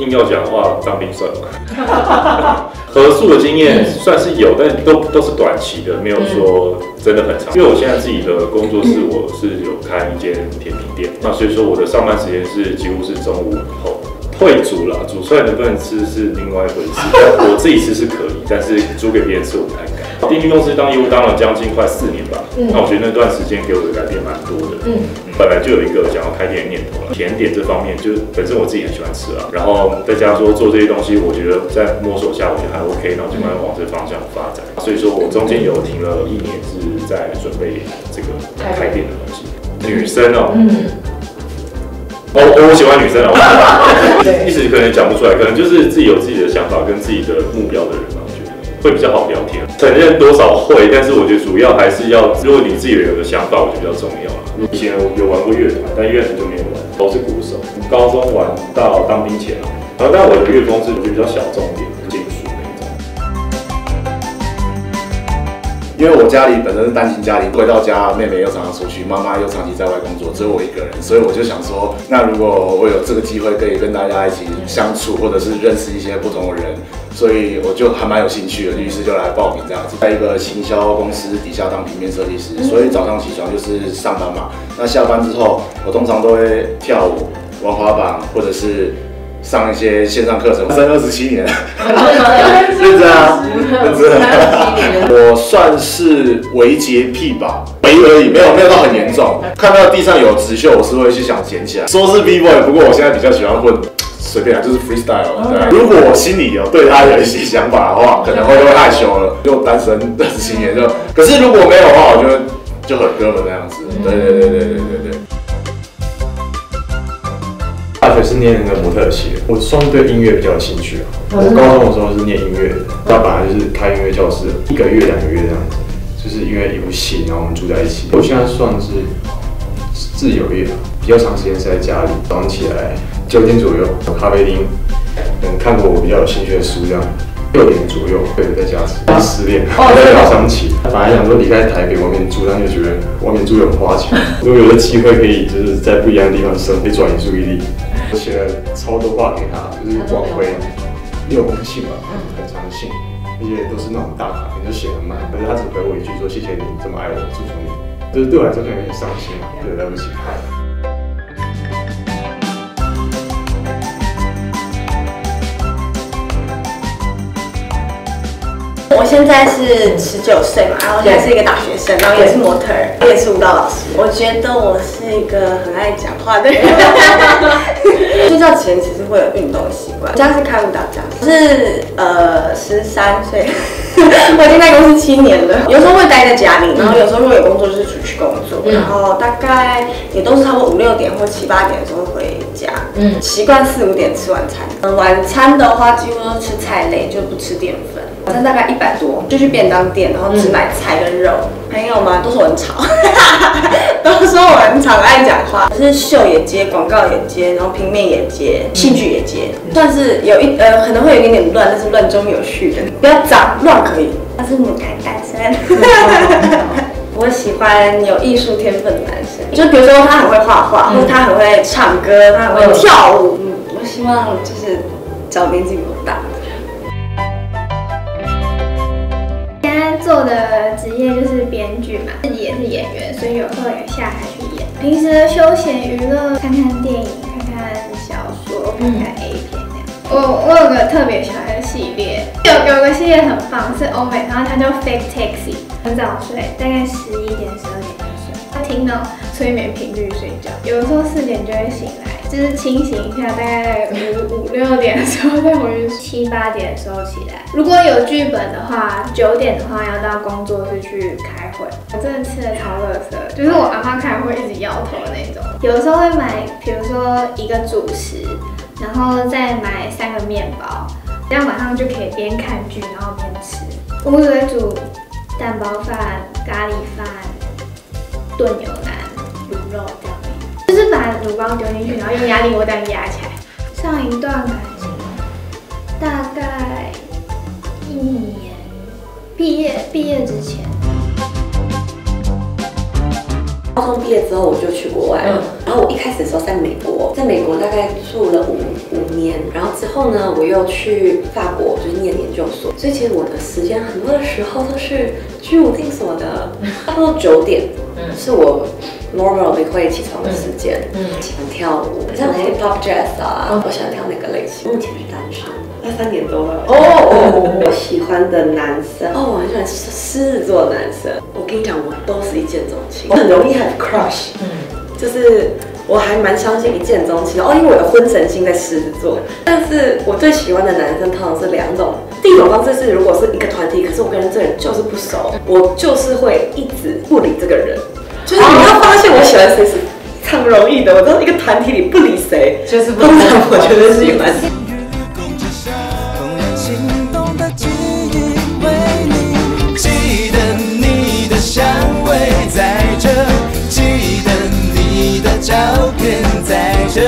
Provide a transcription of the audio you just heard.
硬要讲话，当兵算吗？合宿的经验算是有，但都都是短期的，没有说真的很长。因为我现在自己的工作室，我是有开一间甜品店，那所以说我的上班时间是几乎是中午以后。会煮了，煮出来能不能吃是另外一回事。但我自己吃是可以，但是煮给别人吃我不太敢。电信公司当业务当了将近快四年吧，嗯那我觉得那段时间给我的改变蛮多的。嗯，本来就有一个想要开店的念头了。甜点这方面，就是本身我自己很喜欢吃啊，然后再加上说做这些东西，我觉得在摸索下，我觉得还 OK，然后就慢慢往这方向发展。所以说我中间有停了一年，是在准备这个开店的东西。女生哦。我我喜欢女生啊，一时可能讲不出来，可能就是自己有自己的想法跟自己的目标的人会比较好聊天。承认多少会，但是我觉得主要还是要，如果你自己有个想法，我觉得比较重要以前有玩过乐团，但乐团就没有玩，都是鼓手。高中玩到当兵前，然后但我的乐风是比较小众点，因为我家里本身是单亲家庭，回到家妹妹又常常出去，妈妈又长期在外工作，只有我一个人，所以我就想说，那如果我有这个机会可以跟大家一起相处，或者是认识一些不同的人，所以我就还蛮有兴趣的，于是就来报名这样子，在一个行销公司底下当平面设计师，所以早上起床就是上班嘛，那下班之后我通常都会跳舞、玩滑板，或者是。上一些线上课程，生二十七年，认真 啊，认真。我算是微洁癖吧，微而已，没有没有到很严重。看到地上有直袖，我是会去想捡起来。说是 B boy，不过我现在比较喜欢混，随便啊，就是 freestyle。对，如果我心里有对他有一些想法的话，可能会会害羞了。就单身二十七年就，可是如果没有的话，我就就很哥们那样子。对对对对对对对。学是念那个模特系的，我算对音乐比较有兴趣啊。我高中的时候是念音乐的，他本来就是开音乐教室，一个月两个月这样子，就是因为一部戏，然后我们住在一起。我现在算是自由业，比较长时间是在家里，早上起来九点左右有咖啡厅，嗯，看过我比较有兴趣的书这样。六点左右，对，在家吃。他失恋，在早上起。本来想说离开台北外面住，但又觉得外面住很花钱。如果有个机会可以就是在不一样的地方生，可以转移注意力。我写了超多话给他，就是挽回六封信吧，很长的信，而且都是那种大卡片，就写很满。可是他只回我一句说谢谢你这么爱我，祝福你。就是对我来说可能有点伤心嘛，对，来不及我现在是十九岁嘛，然后现在是一个大学生，然后也是模特，也是舞蹈老师。我觉得我是一个很爱讲话的人。睡觉前其实会有运动习惯。我家是开舞蹈家，是呃十三岁，我已经在公司七年了。有时候会待在家里，然后有时候如果有工作就是出去工作，然后大概也都是差不多五六点或七八点的时候回家。嗯，习惯四五点吃晚餐。嗯，晚餐的话几乎都吃菜类，就不吃淀粉。大概一百多，就去便当店，然后只买菜跟肉。朋友吗？都说我很吵，都说我很吵，爱讲话。是秀也接，广告也接，然后平面也接，戏剧也接，算是有一呃可能会有一点点乱，但是乱中有序的。不要杂乱可以，他是母胎单身。我喜欢有艺术天分的男生，就比如说他很会画画，或者他很会唱歌，他很会跳舞。嗯，我希望就是找年纪比我大。做的职业就是编剧嘛，自己也是演员，所以有时候也下台去演。平时休闲娱乐，看看电影，看看小说，看看 A 片那样。我我有个特别喜欢的系列，有有个系列很棒，是欧美，然后它叫 Fake Taxi，很早睡，大概十一点十二点就睡，他听到催眠频率睡觉，有的时候四点就会醒来。就是清醒一下，大概五五六点的时候再回去，七八点的时候起来。如果有剧本的话，九点的话要到工作室去开会。我真的吃的超乐色，就是我阿妈开会一直摇头的那种。有的时候会买，比如说一个主食，然后再买三个面包，这样晚上就可以边看剧然后边吃。我只会煮蛋包饭、咖喱饭、炖牛腩、卤肉把乳包丢进去，然后用压力锅这样压起来。上一段感情大概一年，毕业毕业之前。高中毕毕业之后我就去国外了，然后我一开始的时候在美国，在美国大概住了五五年，然后之后呢，我又去法国，就是念研究所，所以其实我的时间很多的时候都是居无定所的，差不多九点，是我 normally 会起床的时间，嗯，喜欢跳舞，像 hip hop jazz 啊，我喜欢跳那个类型，目前是单身。那三年多了哦哦，我喜欢的男生。哦，我很喜欢狮子座男生。我跟你讲，我都是一见钟情，我很容易很 crush，嗯，就是我还蛮相信一见钟情哦，因为我的婚神星在狮子座。但是我最喜欢的男生通常是两种，第一种方式是如果是一个团体，可是我跟这人就是不熟，我就是会一直不理这个人，就是你要发现我喜欢谁是非常容易的，我在一个团体里不理谁，就是不然我觉得喜欢。在这，记得你的照片在这。